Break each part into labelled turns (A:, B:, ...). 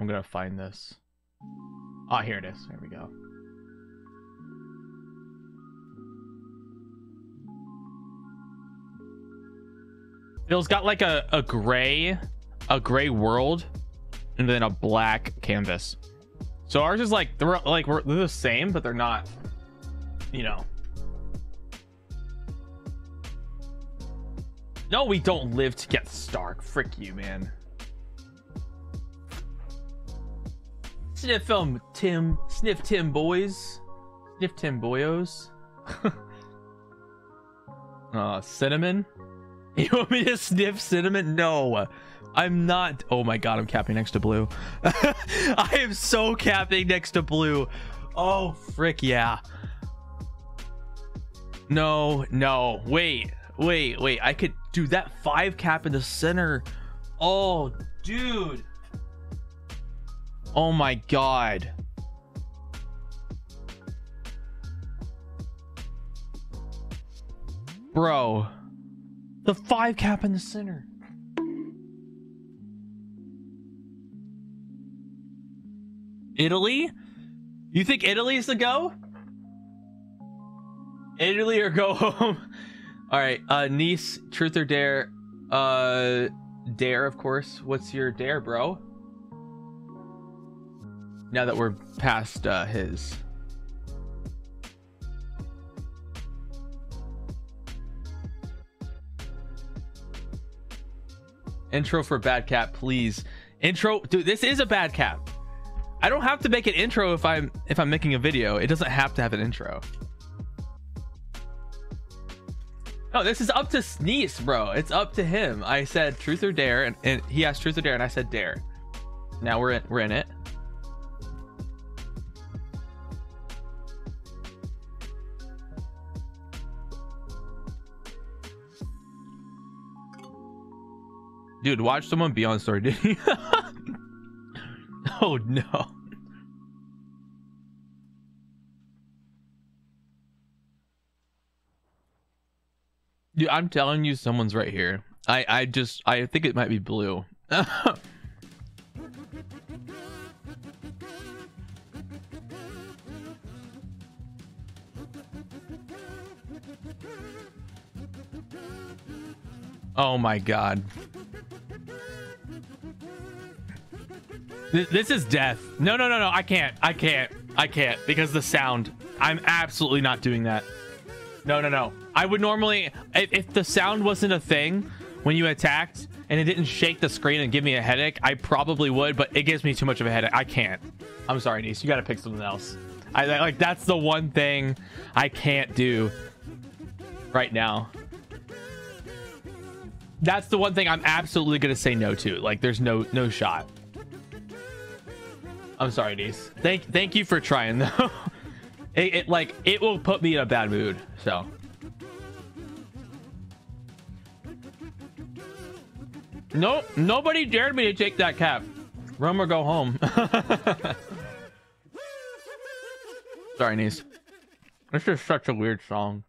A: I'm gonna find this. Ah, here it is. There we go. Bill's got like a, a gray, a gray world, and then a black canvas. So ours is like they're like we're they're the same, but they're not. You know. No, we don't live to get Stark. Frick you, man. Sniff film, Tim. Sniff Tim boys. Sniff Tim boyos. uh, cinnamon. You want me to sniff cinnamon? No. I'm not. Oh my god, I'm capping next to blue. I am so capping next to blue. Oh, frick yeah. No, no. Wait, wait, wait. I could do that five cap in the center. Oh, dude. Oh my god. Bro. The five cap in the center. Italy? You think Italy's the go? Italy or go home? All right, uh, Nice, truth or dare? Uh, dare, of course. What's your dare, bro? Now that we're past uh, his. Intro for bad cap, please. Intro, dude. This is a bad cap. I don't have to make an intro if I'm if I'm making a video. It doesn't have to have an intro. No, this is up to Sneeze, bro. It's up to him. I said truth or dare, and, and he asked truth or dare, and I said dare. Now we're in we're in it. Dude, watch someone be on story, did he? oh no. Dude, I'm telling you, someone's right here. I, I just, I think it might be blue. oh my god. This, is death. No, no, no, no. I can't. I can't. I can't because the sound. I'm absolutely not doing that. No, no, no. I would normally, if, if the sound wasn't a thing when you attacked and it didn't shake the screen and give me a headache, I probably would, but it gives me too much of a headache. I can't. I'm sorry, niece. You got to pick something else. I like that's the one thing I can't do right now. That's the one thing I'm absolutely gonna say no to. Like, there's no no shot. I'm sorry, niece. Thank thank you for trying though. it, it like it will put me in a bad mood. So. Nope, nobody dared me to take that cap. Run or go home. Sorry, niece. This is such a weird song.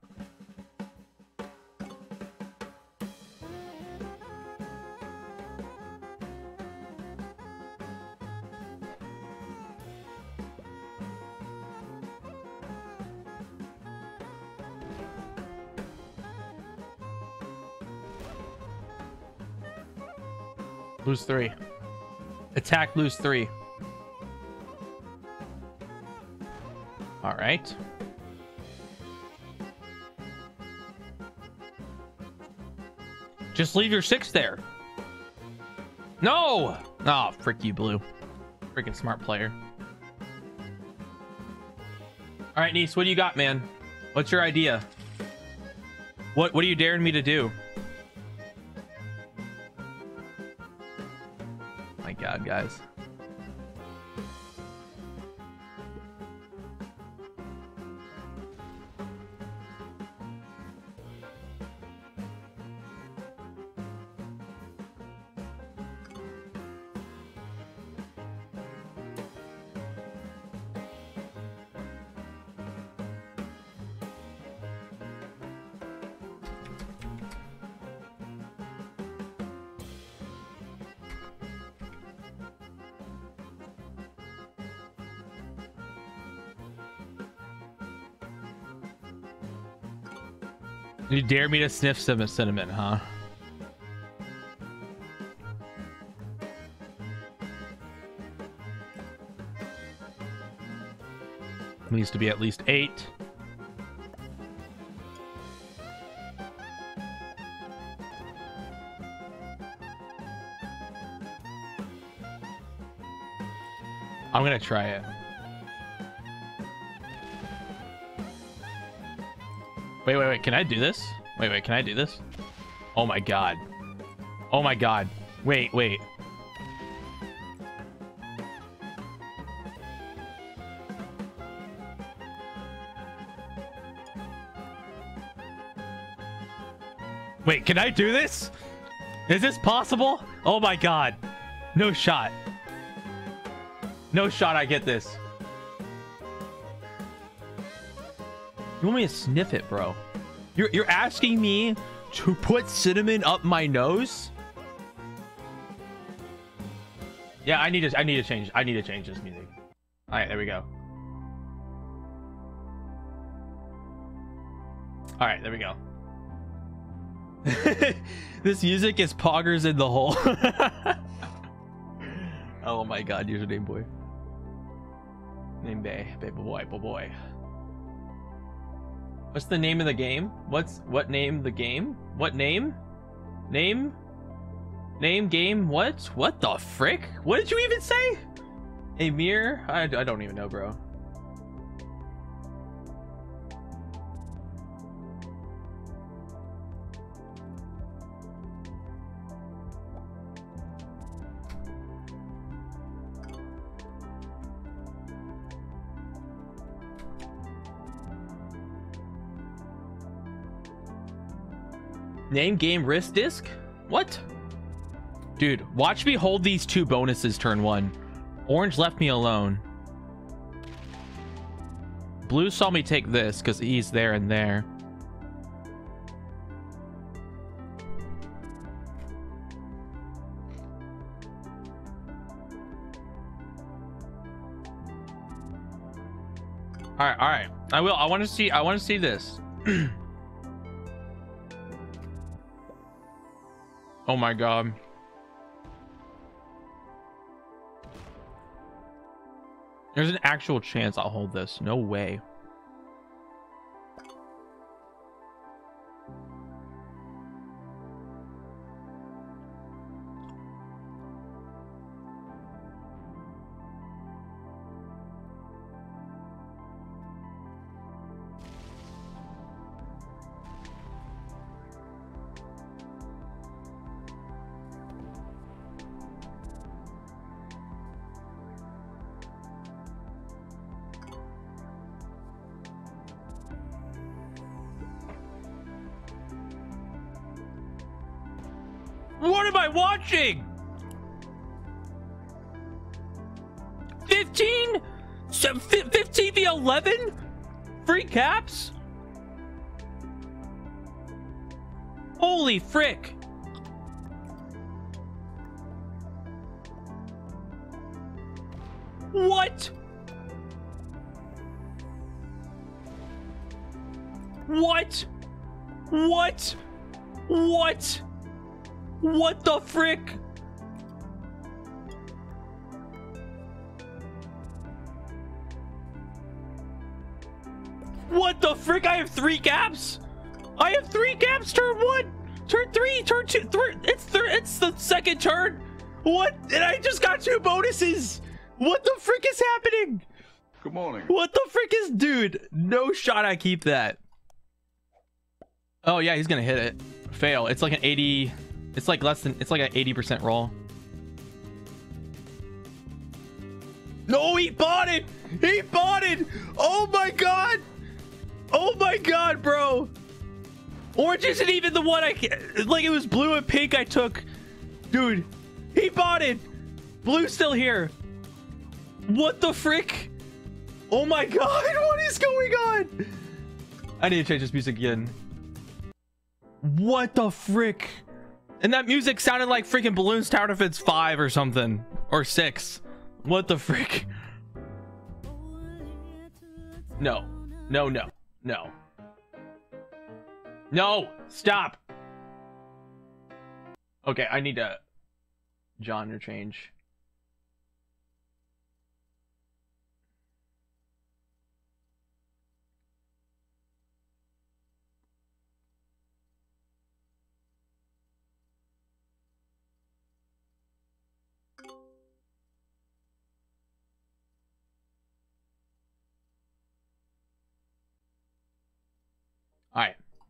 A: Lose three. Attack, lose three. All right. Just leave your six there. No! Oh, frick you, Blue. Freaking smart player. All right, Niece, what do you got, man? What's your idea? What What are you daring me to do? Guys. You dare me to sniff some cinnamon, huh? Needs to be at least eight. I'm gonna try it. Wait, wait, wait. Can I do this? Wait, wait. Can I do this? Oh my god. Oh my god. Wait, wait. Wait, can I do this? Is this possible? Oh my god. No shot. No shot I get this. You want me to sniff it, bro? You're, you're asking me to put cinnamon up my nose? Yeah, I need to I need to change I need to change this music. Alright, there we go. Alright, there we go. this music is poggers in the hole. oh my god, username boy. Name Bay, baby boy, boy boy. What's the name of the game? What's what name the game? What name? Name? Name game? What? What the frick? What did you even say? A mirror? I, I don't even know, bro. Name game wrist disc? What? Dude, watch me hold these two bonuses turn one. Orange left me alone. Blue saw me take this because he's there and there. All right, all right. I will. I want to see. I want to see this. Oh my god. There's an actual chance I'll hold this. No way. What am I watching? 15? 15 v 11? Free caps? Holy frick. What? What? What? What? What the frick? What the frick? I have three caps. I have three caps. Turn one, turn three, turn two. Three. It's third. It's the second turn. What? And I just got two bonuses. What the frick is happening?
B: Good morning.
A: What the frick is, dude? No shot. I keep that. Oh yeah, he's gonna hit it. Fail. It's like an 80. It's like less than, it's like an 80% roll. No, he bought it! He bought it! Oh my god! Oh my god, bro! Orange isn't even the one I, like it was blue and pink I took. Dude, he bought it! Blue's still here. What the frick? Oh my god, what is going on? I need to change this music again. What the frick? And that music sounded like freaking Bloons Tower Defense 5 or something. Or 6. What the frick? No. No, no. No. No, stop. Okay, I need to genre change.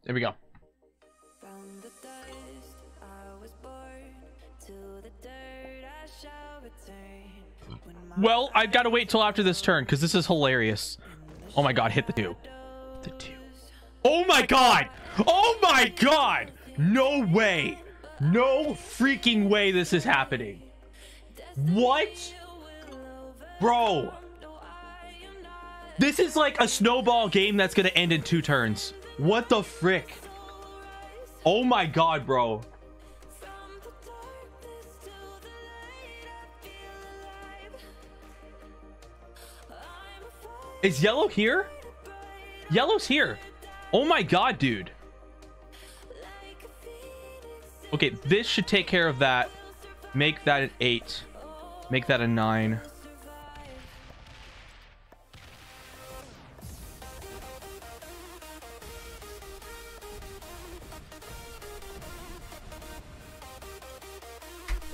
B: Return. When my
A: Well, I've got to wait till after this turn because this is hilarious. Oh my god, hit the two. The two. Oh my god! Oh my god! No way! No freaking way this is happening. What? Bro. This is like a snowball game that's gonna end in two turns. What the frick? Oh my god, bro. Is yellow here? Yellow's here. Oh my god, dude. Okay, this should take care of that. Make that an 8. Make that a 9.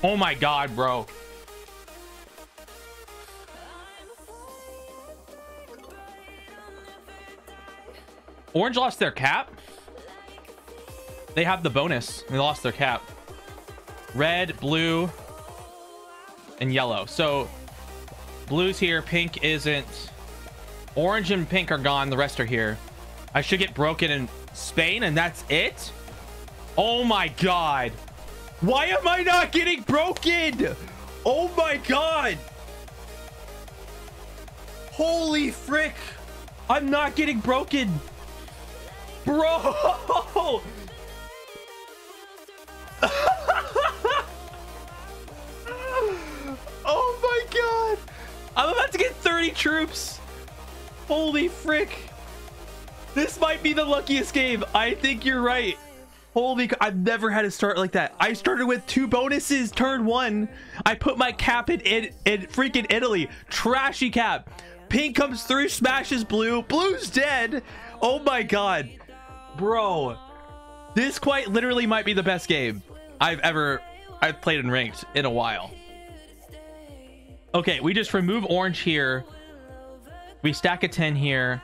A: Oh my god, bro. Orange lost their cap. They have the bonus. They lost their cap. Red, blue, and yellow. So blue's here, pink isn't. Orange and pink are gone. The rest are here. I should get broken in Spain, and that's it. Oh my god. Why am I not getting broken? Oh my god. Holy frick. I'm not getting broken. Bro. oh my god. I'm about to get 30 troops. Holy frick. This might be the luckiest game. I think you're right. Holy, I've never had a start like that. I started with two bonuses turn one. I put my cap in, in, in freaking Italy. Trashy cap. Pink comes through, smashes blue. Blue's dead. Oh my god. Bro. This quite literally might be the best game I've ever I've played in ranked in a while. Okay, we just remove orange here. We stack a 10 here.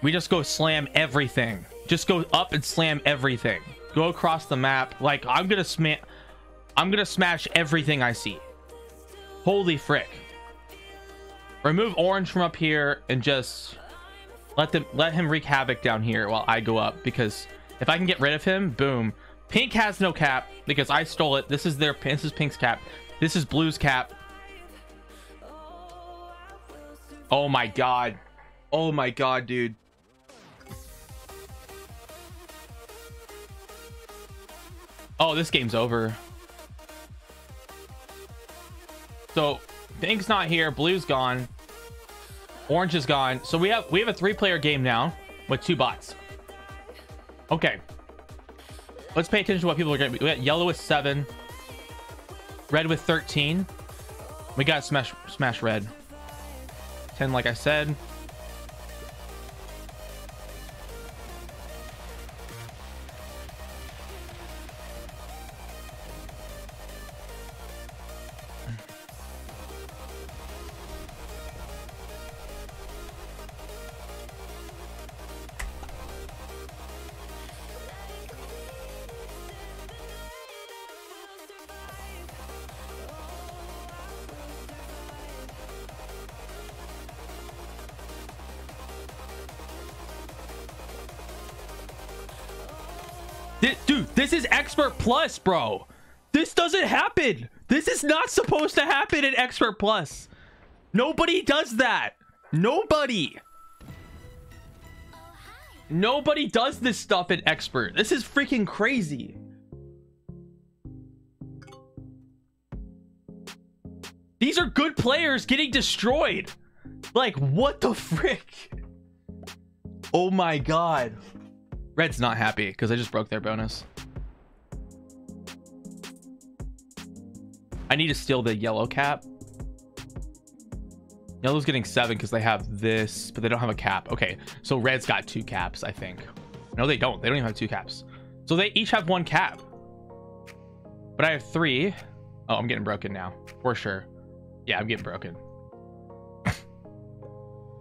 A: We just go slam everything. Just go up and slam everything. Go across the map. Like I'm gonna smash I'm gonna smash everything I see. Holy frick. Remove orange from up here and just let them let him wreak havoc down here while I go up because if I can get rid of him, boom. Pink has no cap because I stole it. This is their this is Pink's cap. This is Blue's cap. Oh my god. Oh my god, dude. Oh, this game's over. So, Pink's not here, Blue's gone. Orange is gone. So we have we have a three-player game now with two bots. Okay. Let's pay attention to what people are going to be. We got yellow with 7. Red with 13. We got smash smash red. 10 like I said. This is expert plus, bro. This doesn't happen. This is not supposed to happen in expert plus. Nobody does that. Nobody. Nobody does this stuff in expert. This is freaking crazy. These are good players getting destroyed. Like, what the frick? Oh my god. Red's not happy because I just broke their bonus. I need to steal the yellow cap. Yellow's getting seven because they have this, but they don't have a cap. Okay, so red's got two caps, I think. No, they don't. They don't even have two caps. So they each have one cap. But I have three. Oh, I'm getting broken now. For sure. Yeah, I'm getting broken.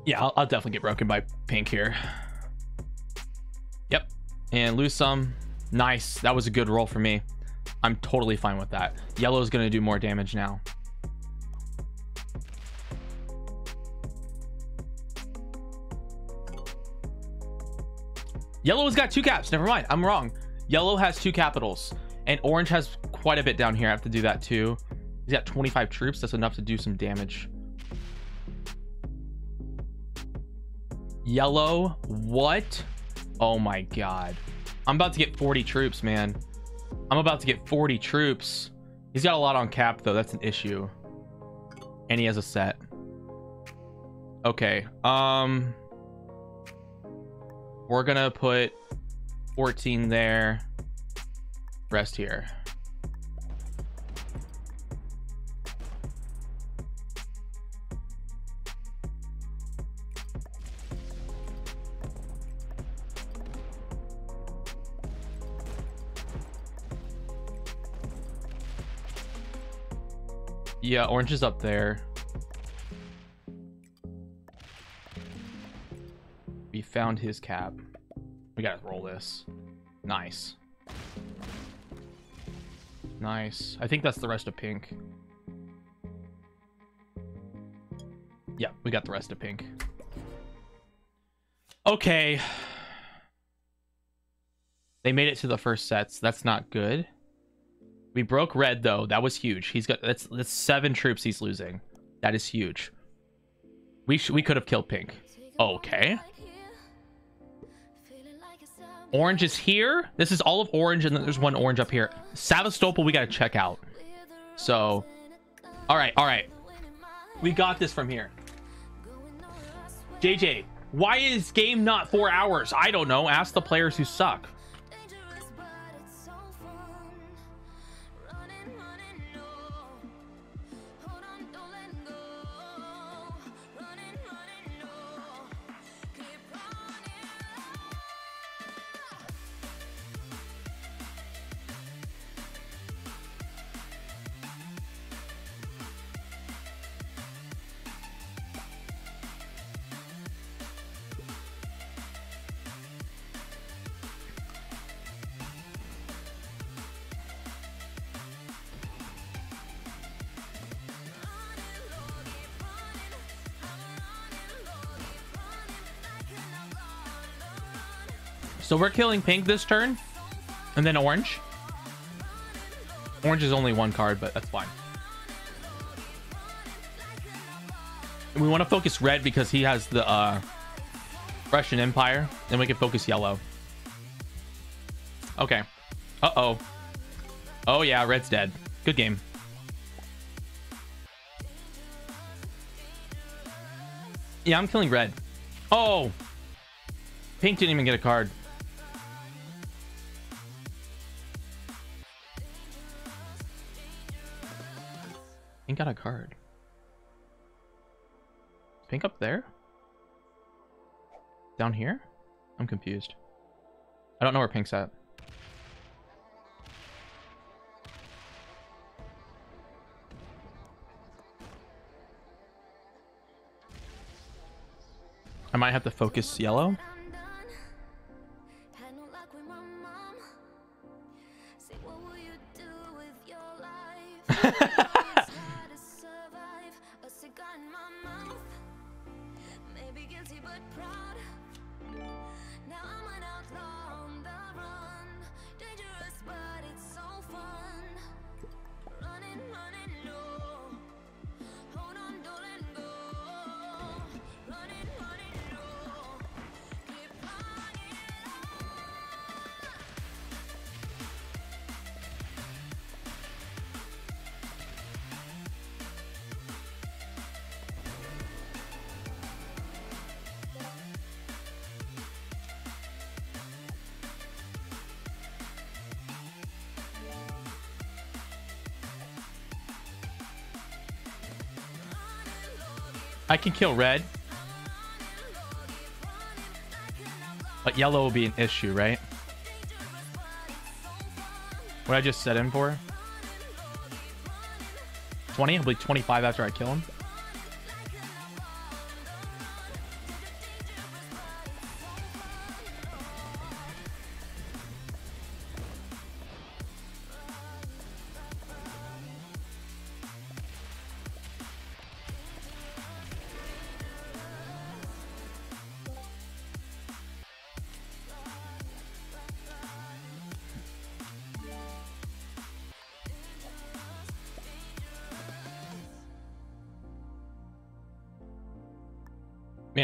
A: yeah, I'll, I'll definitely get broken by pink here. Yep. And lose some. Nice. That was a good roll for me. I'm totally fine with that. Yellow is going to do more damage now. Yellow has got two caps. Never mind. I'm wrong. Yellow has two capitals. And orange has quite a bit down here. I have to do that too. He's got 25 troops. That's enough to do some damage. Yellow. What? Oh my god. I'm about to get 40 troops, man. I'm about to get 40 troops. He's got a lot on cap, though. That's an issue. And he has a set. Okay. Um... We're gonna put 14 there. Rest here. Yeah, orange is up there. We found his cap. We gotta roll this. Nice. Nice. I think that's the rest of pink. Yeah, we got the rest of pink. Okay. They made it to the first sets. That's not good. We broke red though. That was huge. He's got that's that's seven troops he's losing. That is huge. We we could have killed pink. Okay. Orange is here. This is all of orange, and then there's one orange up here. Sevastopol, we gotta check out. So, all right, all right. We got this from here. JJ, why is game not four hours? I don't know. Ask the players who suck. So we're killing pink this turn. And then orange. Orange is only one card, but that's fine. And we want to focus red because he has the uh, Russian Empire. Then we can focus yellow. Okay. Uh-oh. Oh, yeah. Red's dead. Good game. Yeah, I'm killing red. Oh! Pink didn't even get a card. Pink got a card. Pink up there? Down here? I'm confused. I don't know where Pink's at. I might have to focus yellow. I can kill red. But yellow will be an issue, right? What I just set in for? 20? I'll be 25 after I kill him.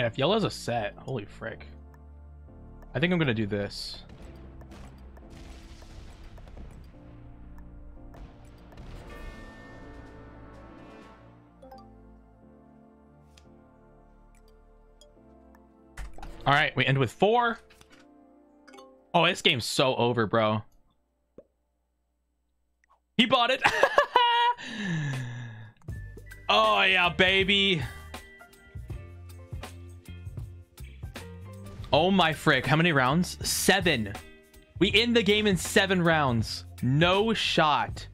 A: Man, if yellow's a set, holy frick. I think I'm gonna do this. All right, we end with four. Oh, this game's so over, bro. He bought it. oh, yeah, baby. Oh my frick. How many rounds? Seven. We end the game in seven rounds. No shot.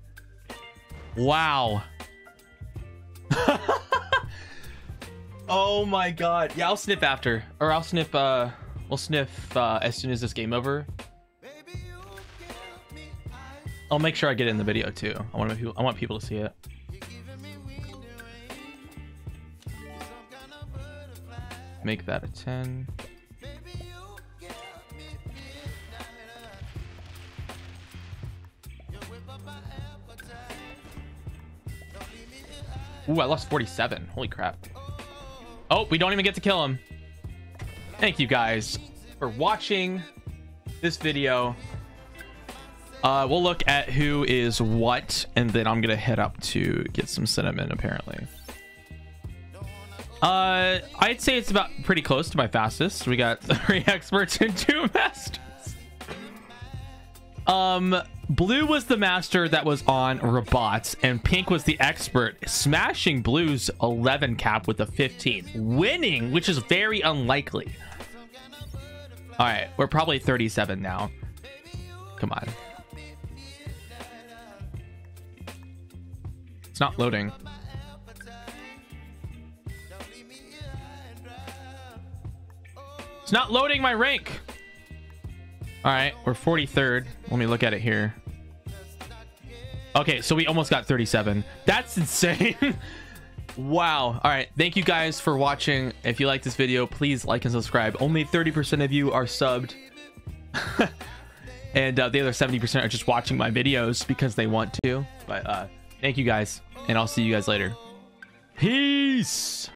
A: Wow. oh my god. Yeah, I'll sniff after. Or I'll sniff, uh, we'll sniff uh, as soon as this game over. I'll make sure I get it in the video too. I want people, I want people to see it. Make that a 10. Ooh, I lost 47. Holy crap. Oh, we don't even get to kill him. Thank you guys for watching this video. Uh, we'll look at who is what, and then I'm gonna head up to get some cinnamon, apparently. Uh, I'd say it's about pretty close to my fastest. We got three experts and two masters. Um, Blue was the master that was on Robots, and Pink was the expert, smashing Blue's 11 cap with a 15, winning, which is very unlikely. All right, we're probably 37 now. Come on. It's not loading. It's not loading my rank. All right, we're 43rd. Let me look at it here. Okay, so we almost got 37. That's insane. wow. All right, thank you guys for watching. If you like this video, please like and subscribe. Only 30% of you are subbed. and uh, the other 70% are just watching my videos because they want to. But uh, thank you guys, and I'll see you guys later. Peace.